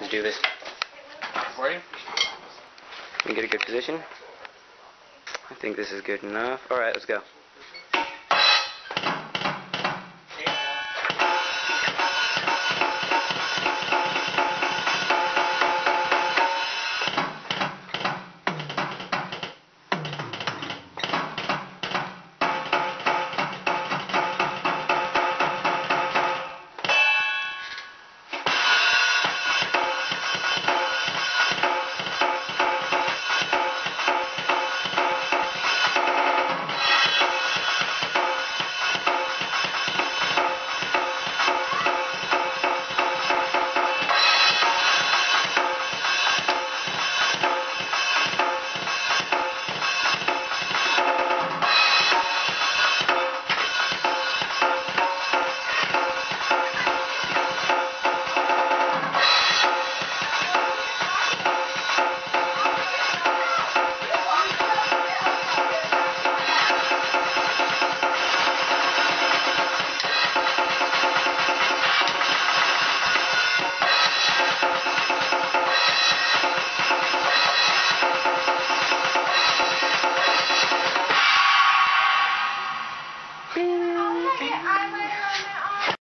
Let's do this. Ready? Can we get a good position? I think this is good enough. Alright, let's go. Boo.